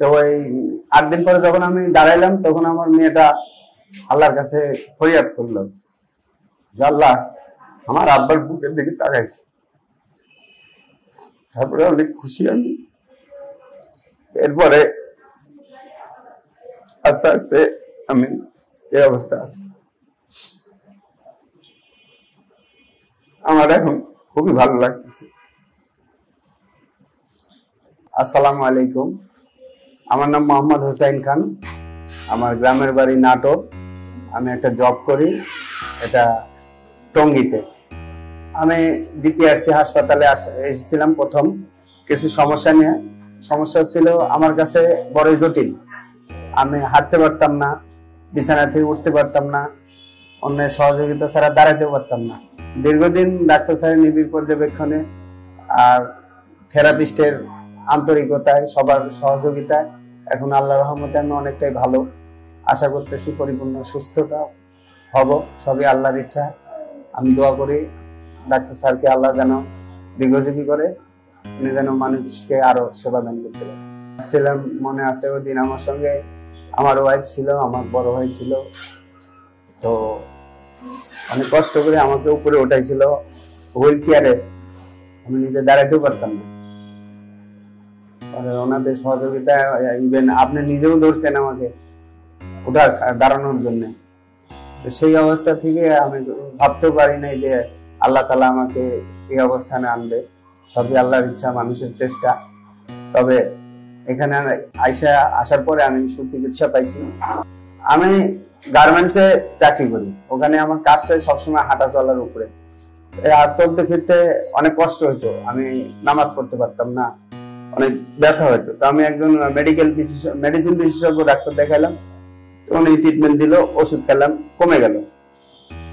তো ওই আট দিন পরে যখন আমি দাঁড়াইলাম, তখন আমার মেয়েটা আল্লাহর কাছে ফরিয়াদ করল। যে আল্লাহ, আমার আব্বার বুকের দিকে তাকাইছে। তারপরে অনেক খুশি আমি। এরপরে আস্তে আস্তে আমি এই অবস্থা আছি। আমার এখন খুবই ভালো লাগতেছে। আসসালামু আলাইকুম। আমার নাম মোহাম্মদ হোসাইন খান। আমার গ্রামের বাড়ি নাটক আমি একটা জব করি, এটা টঙ্গিতে। আমি ডিপিআরসি হাসপাতালে এসেছিলাম প্রথম। কিছু সমস্যা নিয়ে। সমস্যা ছিল আমার কাছে বড় জটিল। আমি হাঁটতে পারতাম না, বিছানা থেকে উঠতে পারতাম না, অন্যের সহযোগিতা ছাড়া দাঁড়াতেও পারতাম না। দীর্ঘদিন ডাক্তার স্যারের নিবিড় পর্যবেক্ষণে আর থেরাপিস্টের আন্তরিকতায়, সবার সহযোগিতায়। এখন আল্লাহ রহমতে আমি অনেকটাই ভালো। আশা করতেছি পরিপূর্ণ সুস্থতা হব, সবই আল্লাহর ইচ্ছা। আমি দোয়া করি ডাক্তার স্যারকে আল্লাহ যেন দীর্ঘজীবী করে, উনি যেন মানুষকে আরও সেবা দান করতে ছিলাম, মনে আছে ওই দিন আমার সঙ্গে আমার ওয়াইফ ছিল, আমার বড় ভাই ছিল। তো অনেক কষ্ট করে আমাকে উপরে উঠাইছিল, হুইল চেয়ারে। আমি নিজে দাঁড়াইতেও পারতাম না। ওনাদের সহযোগিতায় ইভেন আপনি নিজেও ধরছেন আমাকে ওঠার দাঁড়ানোর জন্য। তো সেই অবস্থা থেকে আমি ভাবতেও পারি নাই যে আল্লাহ তালা আমাকে এই অবস্থানে আনবে। সবই আল্লাহর ইচ্ছা, মানুষের চেষ্টা। তবে এখানে আইসা আসার পরে আমি সুচিকিৎসা পাইছি। আমি গার্মেন্টসে চাকরি করি। ওখানে আমার কাজটাই সবসময় হাঁটা চলার উপরে। আর চলতে ফিরতে অনেক কষ্ট হতো আমি নামাজ পড়তে পারতাম না। অনেক ব্যথা হতো তো আমি একজন মেডিকেল মেডিসিন বিশেষজ্ঞ ডাক্তার দেখালাম, তো উনি ট্রিটমেন্ট দিল, ওষুধ খেলাম, কমে গেল।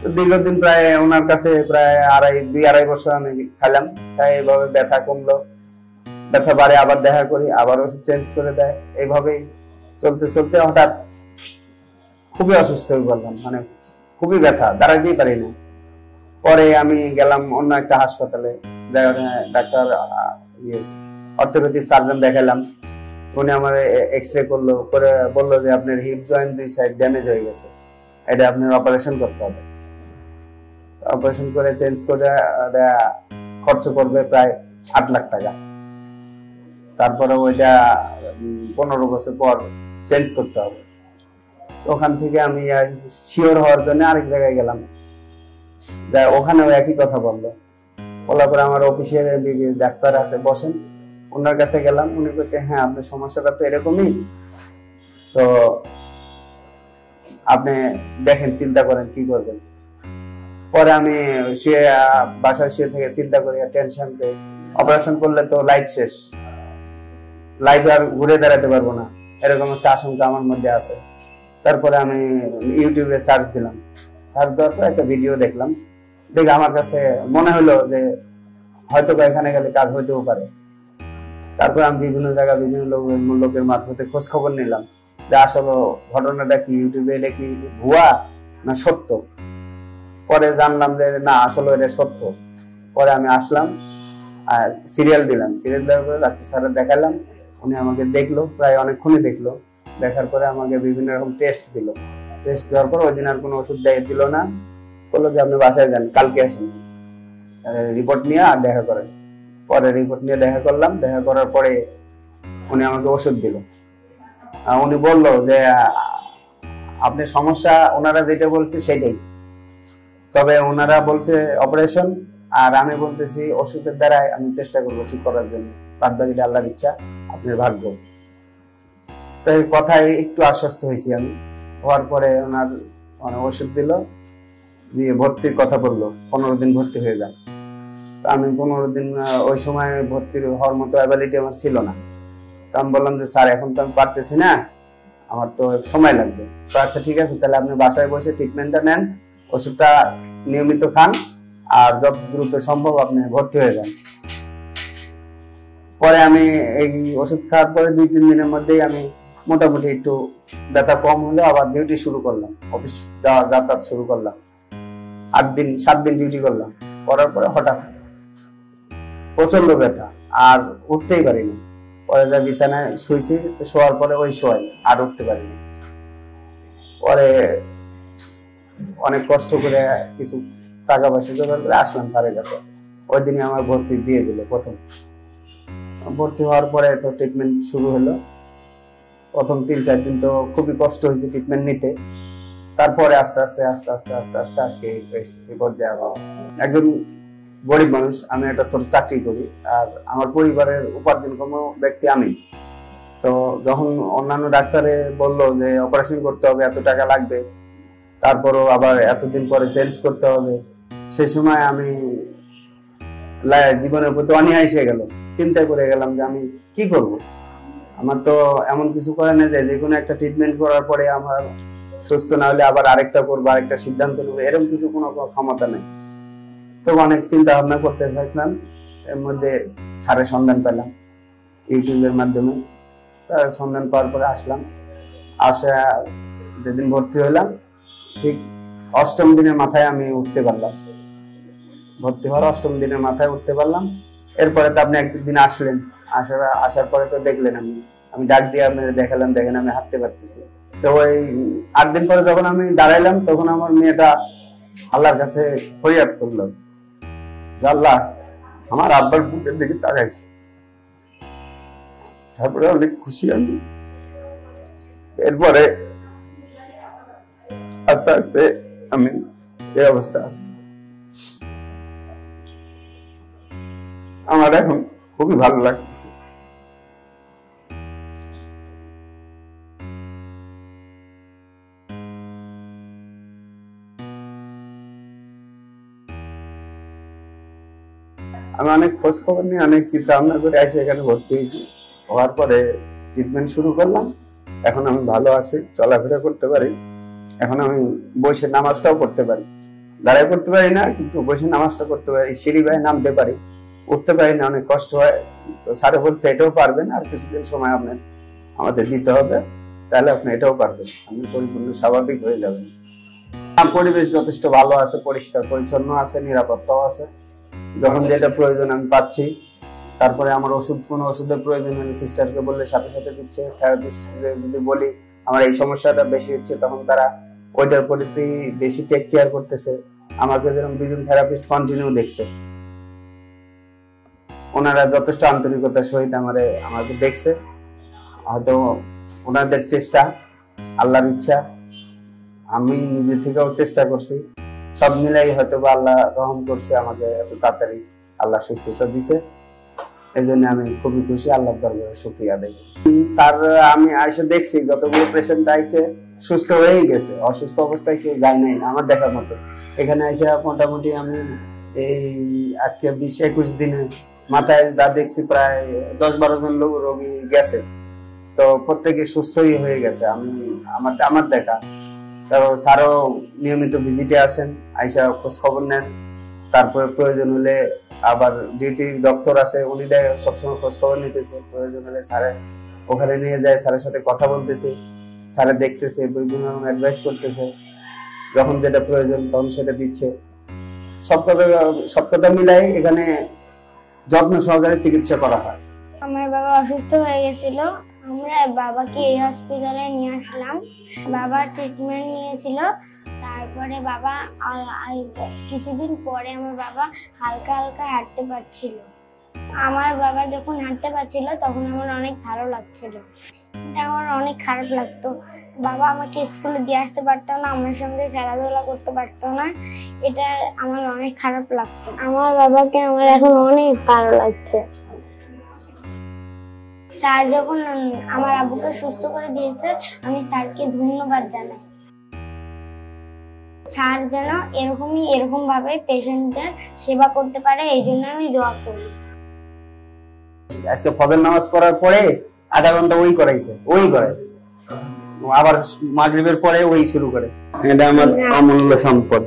তো দীর্ঘদিন প্রায় ওনার কাছে প্রায় আড়াই দুই আড়াই বছর আমি খেলাম, তাই এইভাবে ব্যথা কমলো। ব্যথা বাড়ে, আবার দেখা করি, আবার ওষুধ চেঞ্জ করে দেয়। এইভাবেই চলতে চলতে হঠাৎ খুবই অসুস্থ হয়ে পড়লাম মানে খুবই ব্যথা, দাঁড়াতেই পারি না। পরে আমি গেলাম অন্য একটা হাসপাতালে যেখানে ডাক্তার অর্থোপেডিক সার্জন দেখালাম। উনি আমার এক্স রে করল, করে বলল যে আপনার হিপ জয়েন্ট দুই সাইড ড্যামেজ হয়ে গেছে। এটা আপনার অপারেশন করতে হবে। অপারেশন করে চেঞ্জ করে খরচ করবে প্রায় আট লাখ টাকা। তারপরে ওইটা পনেরো বছর পর চেঞ্জ করতে হবে। তো ওখান থেকে আমি শিওর হওয়ার জন্য আরেক জায়গায় গেলাম। ওখানেও একই কথা বলল। বলার পরে আমার অফিসের এমবিবিএস ডাক্তার আছে, বসেন। ওনার কাছে গেলাম, উনি বলছে হ্যাঁ আপনার সমস্যাটা তো এরকমই। তো আপনি দেখেন, চিন্তা করেন, কি করবেন? পরে আমি শুয়ে, বাসায় শুয়ে থেকে চিন্তা করি টেনশন অপারেশন করলে তো লাইফ শেষ। লাইফ আর ঘুরে দাঁড়াতে পারব না। এরকম একটা আশঙ্কা আমার মধ্যে আছে। তারপরে আমি ইউটিউবে সার্চ দিলাম। সার্চ দেওয়ার পর একটা ভিডিও দেখলাম। দেখে আমার কাছে মনে হলো যে হয়তো বা এখানে গেলে কাজ হইতেও পারে। তারপর আমি বিভিন্ন জায়গায় বিভিন্ন লোকের লোকের মারফতে খোঁজ খবর নিলাম যে আসলে ঘটনাটা কি ইউটিউবে, এটা কি ভুয়া না সত্য? পরে জানলাম যে না, আসলে এটা সত্য। পরে আমি আসলাম সিরিয়াল দিলাম। সিরিয়াল দেওয়ার পরে ডাক্তার স্যারের দেখালাম। উনি আমাকে দেখল, প্রায় অনেকক্ষণই দেখল। দেখার পরে আমাকে বিভিন্ন রকম টেস্ট দিল। টেস্ট দেওয়ার পর ওই দিন আর কোনো ওষুধ দেয় দিল না। বলল যে আপনি বাসায় যান, কালকে আসেন। রিপোর্ট নিয়ে আর দেখা করেন পরে রিপোর্ট নিয়ে দেখা করলাম। দেখা করার পরে উনি আমাকে ওষুধ দিল। উনি বলল যে, আপনি সমস্যা, ওনারা যেটা বলছে সেটাই। তবে ওনারা বলছে অপারেশন আর আমি বলতেছি ওষুধের দ্বারাই আমি চেষ্টা করব ঠিক করার জন্য। বাদ বাকিটা আল্লাহর ইচ্ছা, আপনার ভাগ্য। তো এই কথায় একটু আশ্বস্ত হয়েছি আমি। হওয়ার পরে ওনার মানে ওষুধ দিল, দিয়ে ভর্তির কথা বলল। পনেরো দিন ভর্তি হয়ে তো আমি পনেরো দিন ওই সময় ভর্তি হওয়ার মতো অ্যাবিলিটি আমার ছিল না। তো আমি বললাম যে, স্যার, এখন তো আমি পারতেছি না। আমার তো সময় লাগবে। তো আচ্ছা ঠিক আছে, তাহলে আপনি বাসায় বসে ট্রিটমেন্টটা নেন, ওষুধটা নিয়মিত খান, আর যত দ্রুত সম্ভব আপনি ভর্তি হয়ে যান। পরে আমি এই ওষুধ খাওয়ার পরে দুই তিন দিনের মধ্যেই আমি মোটামুটি একটু ব্যথা কম হলে, আবার ডিউটি শুরু করলাম অফিস যাওয়া, যাতায়াত শুরু করলাম। আট দিন, সাত দিন ডিউটি করলাম। করার পরে হঠাৎ প্রচণ্ড ব্যথা, আর উঠতেই পারিনি। পরে যা বিছানায় শুয়েছি তো শোয়ার পরে ওই শোয়াই, আর উঠতে পারিনি। পরে অনেক কষ্ট করে কিছু টাকা পয়সা জোগাড় করে আসলাম স্যারের কাছে। ওই দিনই আমার ভর্তি দিয়ে দিল প্রথম। ভর্তি হওয়ার পরে তো ট্রিটমেন্ট শুরু হলো। প্রথম তিন চার দিন তো খুবই কষ্ট হয়েছে ট্রিটমেন্ট নিতে। তারপরে আস্তে আস্তে আস্তে আস্তে আস্তে আস্তে, আজকে এই- পর্যায়ে আছে। একজন গরিব মানুষ, আমি একটা ছোট চাকরি করি আর আমার পরিবারের উপার্জনক্ষম ব্যক্তি আমি। তো যখন অন্যান্য ডাক্তারে বলল যে অপারেশন করতে হবে, এত টাকা লাগবে, তারপরও আবার এতদিন পরে চেঞ্জ করতে হবে সেই সময় আমি জীবনের প্রতি অনীহা এসে গেল। চিন্তা করে গেলাম যে আমি কি করব? আমার তো এমন কিছু করে না যে যে কোনো একটা ট্রিটমেন্ট করার পরে আমার সুস্থ না হলে আবার আরেকটা করব, আরেকটা সিদ্ধান্ত নেব এরকম কিছু কোনো ক্ষমতা নেই। তো অনেক চিন্তা ভাবনা করতে থাকলাম এর মধ্যে সারের সন্ধান পেলাম ইউটিউবের মাধ্যমে। তার সন্ধান পাওয়ার পরে আসলাম। আসা যেদিন ভর্তি হলাম ঠিক অষ্টম দিনের মাথায় আমি উঠতে পারলাম। ভর্তি হওয়ার অষ্টম দিনের মাথায় উঠতে পারলাম। এরপরে তো আপনি একদিন আসলেন। আসার আসার পরে তো দেখলেন আমি আমি ডাক দিয়ে আপনার দেখালাম, দেখেন আমি হাঁটতে পারতেছি। তো ওই আট দিন পরে যখন আমি দাঁড়াইলাম, তখন আমার মেয়েটা আল্লাহর কাছে ফরিয়াদ করল। আল্লাহ আমার আব্বার বুকের দিকে তাকাইছে। তারপরে অনেক খুশি আমি। এরপরে আস্তে আস্তে আমি এই অবস্থা আছি। আমার এখন খুবই ভালো লাগতেছে। আমি অনেক খোঁজ খবর নিয়ে, অনেক চিন্তা ভাবনা করে এসে এখানে ভর্তি হয়েছি। হওয়ার পরে ট্রিটমেন্ট শুরু করলাম। এখন আমি ভালো আছি, চলাফেরা করতে পারি। এখন আমি বসে নামাজটাও করতে পারি। দাঁড়ায় করতে পারি না, কিন্তু বসে নামাজটা করতে পারি। সিঁড়ি বাই নামতে পারি। উঠতে পারি না, অনেক কষ্ট হয়। তো স্যারে বলছে, এটাও পারবেন আর কিছুদিন সময় আপনার, আমাদের দিতে হবে। তাহলে আপনি এটাও পারবেন। আপনি পরিপূর্ণ স্বাভাবিক হয়ে যাবেন। পরিবেশ যথেষ্ট ভালো আছে, পরিষ্কার, পরিচ্ছন্ন আছে, নিরাপত্তাও আছে। যখন যেটা প্রয়োজন আমি পাচ্ছি তারপরে আমার ওষুধ কোনো ওষুধের প্রয়োজন হলে সিস্টারকে বললে সাথে সাথে দিচ্ছে থেরাপিস্ট যদি বলি আমার এই সমস্যাটা বেশি হচ্ছে তখন তারা ওইটার প্রতি বেশি টেক কেয়ার করতেছে। আমাকে যেরকম দুজন থেরাপিস্ট কন্টিনিউ দেখছে। ওনারা যথেষ্ট আন্তরিকতার সহিত আমারে আমাকে দেখছে। হয়তো ওনাদের চেষ্টা আল্লাহর ইচ্ছা আমি নিজে থেকেও চেষ্টা করছি। সব মিলাই হয়তো বা আল্লাহ রহম করছে আমাকে এত তাড়াতাড়ি আল্লাহ সুস্থতা দিছে। এই জন্য আমি খুবই খুশি, আল্লাহর দরবারে শুক্রিয়া দেই স্যার, আমি এসে দেখছি যতগুলো পেশেন্ট আইছে, সুস্থ হয়েই গেছে, অসুস্থ অবস্থায় কেউ যায় নাই আমার দেখার মতো। এখানে এসে মোটামুটি আমি এই আজকে বিশ একুশ দিনে মাথায় যা দেখছি প্রায় দশ বারো জন লোক রোগী গেছে। তো প্রত্যেকে সুস্থই হয়ে গেছে, আমি আমার আমার দেখা। তারপর স্যারও নিয়মিত ভিজিটে আসেন, আইসা খোঁজ খবর নেন। তারপরে প্রয়োজন হলে আবার ডিউটি ডক্টর আছে, উনি দেয়, সবসময় খোঁজ খবর নিতেছে। প্রয়োজন হলে স্যারে ওখানে নিয়ে যায়, স্যারের সাথে কথা বলতেছে। স্যারে দেখতেছে, বিভিন্ন রকম অ্যাডভাইস করতেছে। যখন যেটা প্রয়োজন তখন সেটা দিচ্ছে। সব কথা সব কথা মিলাই এখানে যত্ন সহকারে চিকিৎসা করা হয়। আমার বাবা অসুস্থ হয়ে গেছিল। আমরা বাবাকে এই হসপিটালে নিয়ে আসলাম। বাবা ট্রিটমেন্ট নিয়েছিল। তারপরে বাবা কিছুদিন পরে আমার বাবা হালকা হালকা হাঁটতে পারছিল। আমার বাবা যখন হাঁটতে পারছিল, তখন আমার অনেক ভালো লাগছিল। এটা আমার অনেক খারাপ লাগতো। বাবা আমাকে স্কুলে দিয়ে আসতে পারতো না, আমার সঙ্গে খেলাধুলা করতে পারতো না। এটা আমার অনেক খারাপ লাগতো। আমার বাবাকে আমার এখন অনেক ভালো লাগছে। স্যার যখন আমার আব্বুকে সুস্থ করে দিয়েছে আমি স্যারকে ধন্যবাদ জানাই। স্যার যেন এরকমই এরকম ভাবে পেশেন্টদের সেবা করতে পারে এই জন্য আমি দোয়া করি। আজকে ফজর নামাজ পড়ার পরে আধা ঘণ্টা ওই করাইছে ওই করে। আবার মাগরিবের পরে ওই শুরু করে। এটা আমার অমূল্য সম্পদ।